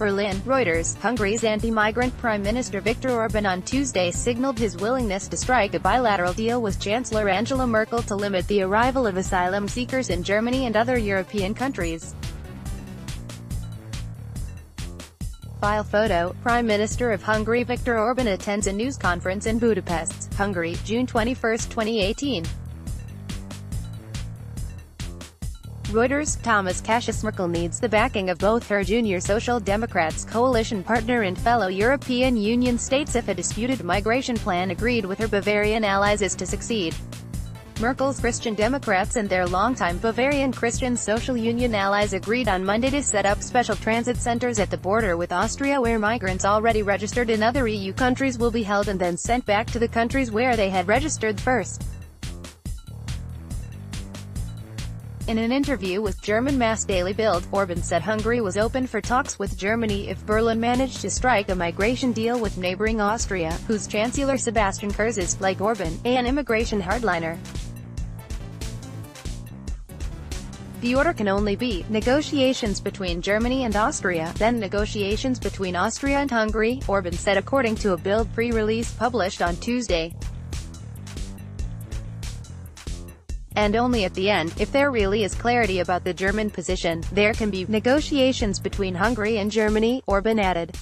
Berlin, Reuters, Hungary's anti-migrant Prime Minister Viktor Orban on Tuesday signaled his willingness to strike a bilateral deal with Chancellor Angela Merkel to limit the arrival of asylum seekers in Germany and other European countries. File photo, Prime Minister of Hungary Viktor Orban attends a news conference in Budapest, Hungary, June 21, 2018. Reuters, Tamas Kaszas Merkel needs the backing of both her junior Social Democrats coalition partner and fellow European Union states if a disputed migration plan agreed with her Bavarian allies is to succeed. Merkel's Christian Democrats and their longtime Bavarian Christian Social Union allies agreed on Monday to set up special transit centers at the border with Austria where migrants already registered in other EU countries will be held and then sent back to the countries where they had registered first. In an interview with German mass daily Bild, Orban said Hungary was open for talks with Germany if Berlin managed to strike a migration deal with neighboring Austria, whose Chancellor Sebastian Kurz is, like Orban, an immigration hardliner. The order can only be negotiations between Germany and Austria, then negotiations between Austria and Hungary, Orban said according to a Bild pre-release published on Tuesday. And only at the end, if there really is clarity about the German position, there can be negotiations between Hungary and Germany, Orban added.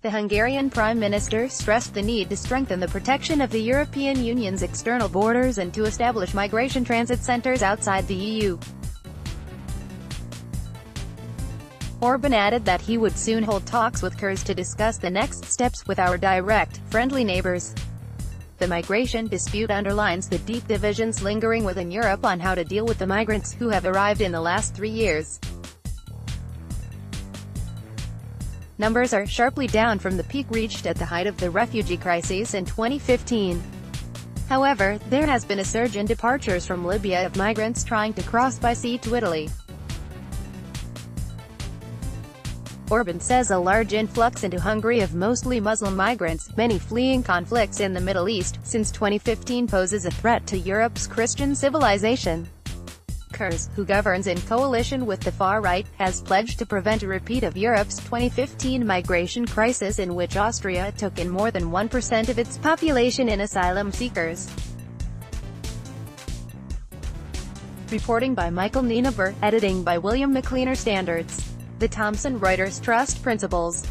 The Hungarian Prime Minister stressed the need to strengthen the protection of the European Union's external borders and to establish migration transit centers outside the EU. Orban added that he would soon hold talks with Kurz to discuss the next steps with our direct, friendly neighbors. The migration dispute underlines the deep divisions lingering within Europe on how to deal with the migrants who have arrived in the last three years. Numbers are sharply down from the peak reached at the height of the refugee crisis in 2015. However, there has been a surge in departures from Libya of migrants trying to cross by sea to Italy. Orban says a large influx into Hungary of mostly Muslim migrants, many fleeing conflicts in the Middle East, since 2015 poses a threat to Europe's Christian civilization. Kurz, who governs in coalition with the far right, has pledged to prevent a repeat of Europe's 2015 migration crisis in which Austria took in more than 1% of its population in asylum seekers. Reporting by Michael Nienaber, editing by William McLeaner Standards. The Thomson Reuters Trust Principles